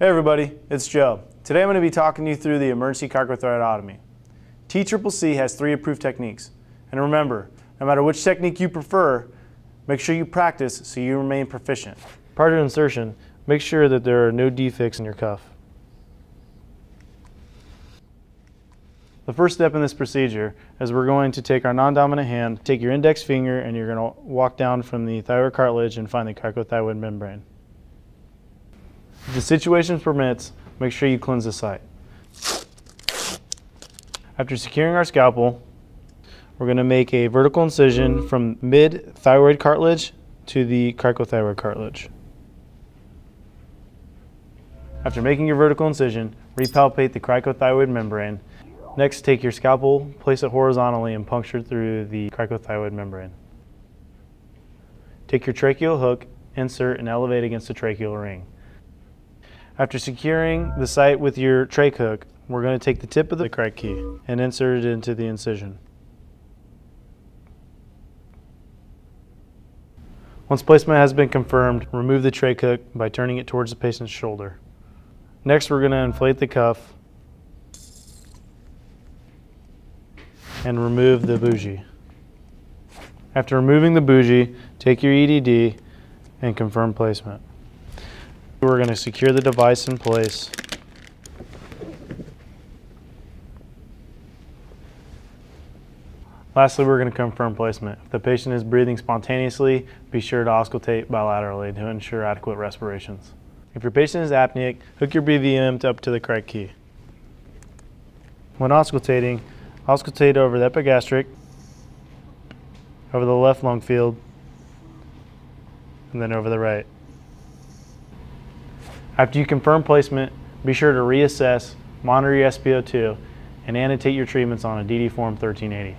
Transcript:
Hey everybody, it's Joe. Today I'm going to be talking you through the emergency cricothyroidotomy. TCCC has three approved techniques. And remember, no matter which technique you prefer, make sure you practice so you remain proficient. Prior to insertion, make sure that there are no defects in your cuff. The first step in this procedure is we're going to take our non-dominant hand, take your index finger, and you're going to walk down from the thyroid cartilage and find the cricothyroid membrane. If the situation permits, make sure you cleanse the site. After securing our scalpel, we're going to make a vertical incision from mid-thyroid cartilage to the cricothyroid cartilage. After making your vertical incision, repalpate the cricothyroid membrane. Next, take your scalpel, place it horizontally and puncture through the cricothyroid membrane. Take your tracheal hook, insert and elevate against the tracheal ring. After securing the site with your trach hook, we're going to take the tip of the cric key and insert it into the incision. Once placement has been confirmed, remove the trach hook by turning it towards the patient's shoulder. Next, we're going to inflate the cuff and remove the bougie. After removing the bougie, take your EDD and confirm placement. We're going to secure the device in place. Lastly, we're going to confirm placement. If the patient is breathing spontaneously, be sure to auscultate bilaterally to ensure adequate respirations. If your patient is apneic, hook your BVM up to the Cric Key. When auscultating, auscultate over the epigastric, over the left lung field, and then over the right. After you confirm placement, be sure to reassess, monitor your SpO2, and annotate your treatments on a DD Form 1380.